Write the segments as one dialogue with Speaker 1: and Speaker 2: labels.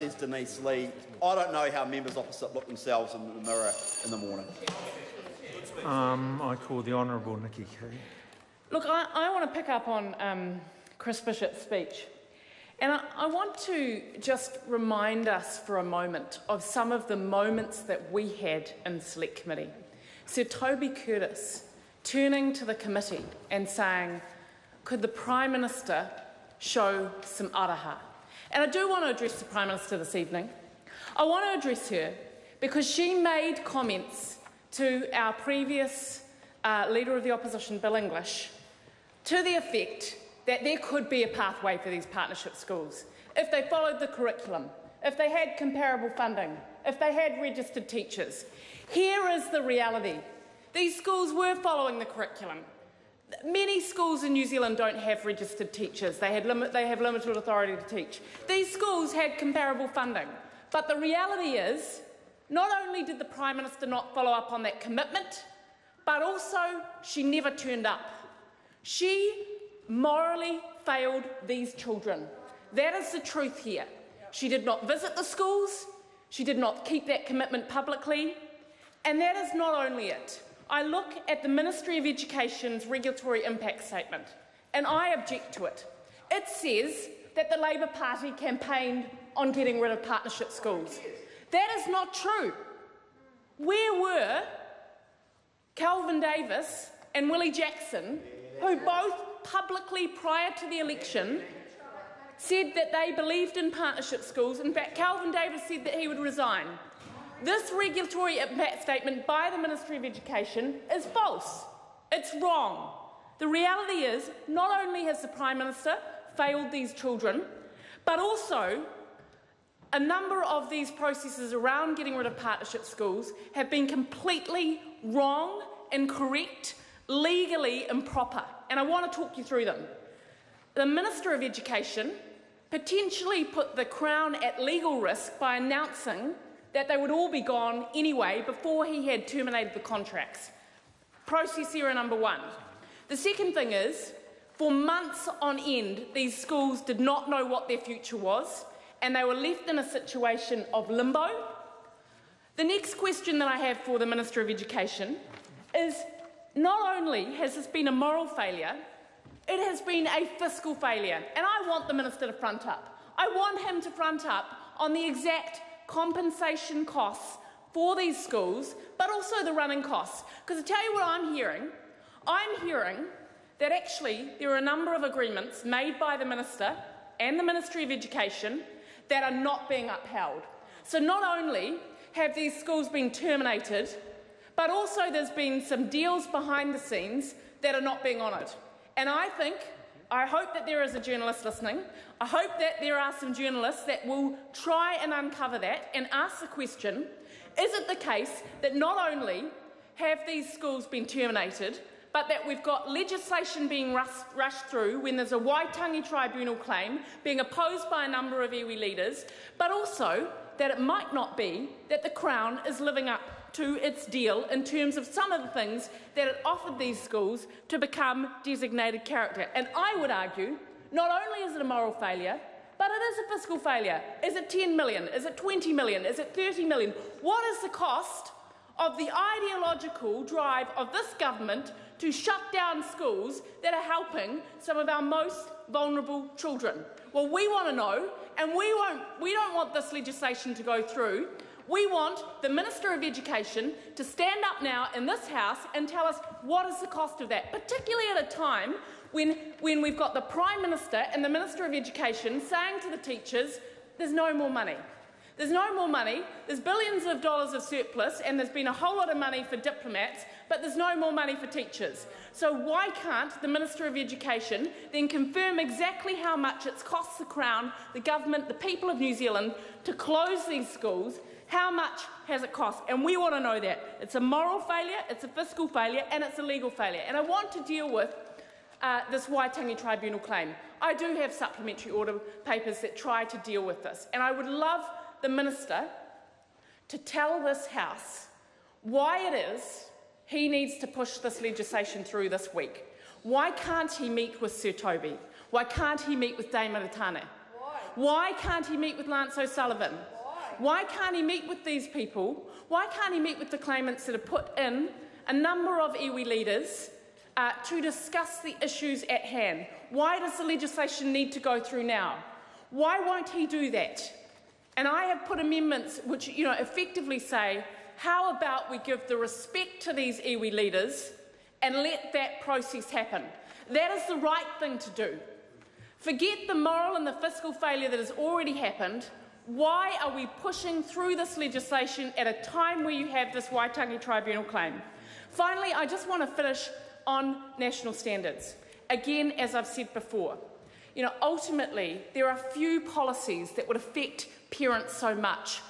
Speaker 1: says Denise Lee. I don't know how members opposite look themselves in the mirror in the morning.
Speaker 2: Um, I call the Honourable Nikki Kaye.
Speaker 3: Look, I, I want to pick up on um, Chris Bishop's speech. And I, I want to just remind us for a moment of some of the moments that we had in Select Committee. Sir Toby Curtis turning to the committee and saying, Could the Prime Minister show some aroha? And I do want to address the Prime Minister this evening. I want to address her because she made comments to our previous uh, Leader of the Opposition, Bill English, to the effect that there could be a pathway for these partnership schools if they followed the curriculum, if they had comparable funding, if they had registered teachers. Here is the reality. These schools were following the curriculum. Many schools in New Zealand don't have registered teachers. They, they have limited authority to teach. These schools had comparable funding. But the reality is, not only did the Prime Minister not follow up on that commitment, but also she never turned up. She morally failed these children. That is the truth here. She did not visit the schools, she did not keep that commitment publicly, and that is not only it. I look at the Ministry of Education's regulatory impact statement and I object to it. It says that the Labour Party campaigned on getting rid of partnership schools. That is not true. Where were Kelvin Davis and Willie Jackson, who both publicly prior to the election said that they believed in partnership schools. In fact, Kelvin Davis said that he would resign. This regulatory statement by the Ministry of Education is false. It's wrong. The reality is, not only has the Prime Minister failed these children, but also a number of these processes around getting rid of partnership schools have been completely wrong, incorrect, legally improper and I want to talk you through them. The Minister of Education potentially put the Crown at legal risk by announcing that they would all be gone anyway before he had terminated the contracts. Process error number one. The second thing is, for months on end, these schools did not know what their future was, and they were left in a situation of limbo. The next question that I have for the Minister of Education is not only has this been a moral failure, it has been a fiscal failure. And I want the Minister to front up. I want him to front up on the exact compensation costs for these schools, but also the running costs. Because to tell you what I'm hearing, I'm hearing that actually there are a number of agreements made by the Minister and the Ministry of Education that are not being upheld. So not only have these schools been terminated but also there's been some deals behind the scenes that are not being honoured. And I think, I hope that there is a journalist listening. I hope that there are some journalists that will try and uncover that and ask the question is it the case that not only have these schools been terminated, but that we've got legislation being rushed, rushed through when there's a Waitangi Tribunal claim being opposed by a number of iwi leaders, but also that it might not be that the Crown is living up to its deal in terms of some of the things that it offered these schools to become designated character. And I would argue not only is it a moral failure, but it is a fiscal failure. Is it 10 million? Is it 20 million? Is it 30 million? What is the cost of the ideological drive of this government to shut down schools that are helping some of our most vulnerable children? Well, we want to know, and we, won't, we don't want this legislation to go through we want the Minister of Education to stand up now in this House and tell us what is the cost of that, particularly at a time when, when we've got the Prime Minister and the Minister of Education saying to the teachers, there's no more money. There's no more money, there's billions of dollars of surplus, and there's been a whole lot of money for diplomats, but there's no more money for teachers. So why can't the Minister of Education then confirm exactly how much it's cost the Crown, the government, the people of New Zealand to close these schools how much has it cost? And we want to know that. It's a moral failure, it's a fiscal failure, and it's a legal failure. And I want to deal with uh, this Waitangi Tribunal claim. I do have supplementary order papers that try to deal with this. And I would love the Minister to tell this House why it is he needs to push this legislation through this week. Why can't he meet with Sir Toby? Why can't he meet with Dame Iritana? Why can't he meet with Lance O'Sullivan? Why can't he meet with these people? Why can't he meet with the claimants that have put in a number of iwi leaders uh, to discuss the issues at hand? Why does the legislation need to go through now? Why won't he do that? And I have put amendments which, you know, effectively say, how about we give the respect to these iwi leaders and let that process happen? That is the right thing to do. Forget the moral and the fiscal failure that has already happened. Why are we pushing through this legislation at a time where you have this Waitangi Tribunal claim? Finally, I just want to finish on national standards. Again, as I've said before, you know, ultimately, there are few policies that would affect parents so much,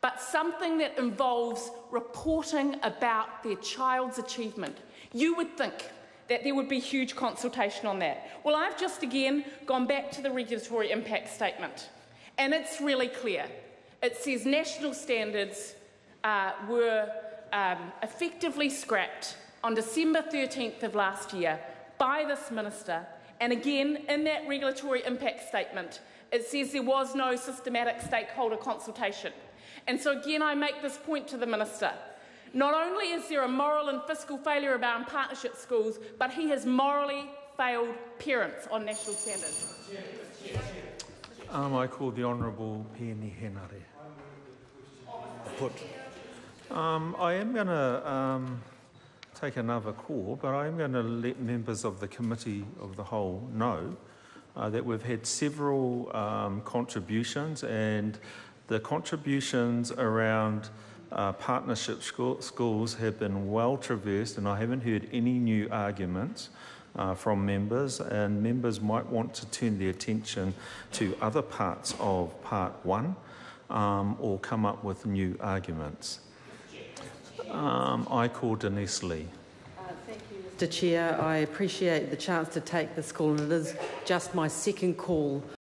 Speaker 3: but something that involves reporting about their child's achievement. You would think that there would be huge consultation on that. Well, I've just again gone back to the regulatory impact statement, and it's really clear. It says national standards uh, were um, effectively scrapped on December 13th of last year by this minister. And again, in that regulatory impact statement, it says there was no systematic stakeholder consultation. And so again, I make this point to the minister. Not only is there a moral and fiscal failure about partnership schools, but he has morally failed parents on national standards.
Speaker 2: Um, I call the Honourable Peeni Henare.
Speaker 1: Put.
Speaker 2: Um, I am going to um, take another call, but I am going to let members of the Committee of the Whole know uh, that we've had several um, contributions, and the contributions around uh, partnership school, schools have been well traversed, and I haven't heard any new arguments. Uh, from members, and members might want to turn their attention to other parts of Part 1 um, or come up with new arguments. Um, I call Denise Lee.
Speaker 4: Mr Chair, I appreciate the chance to take this call, it is just my second call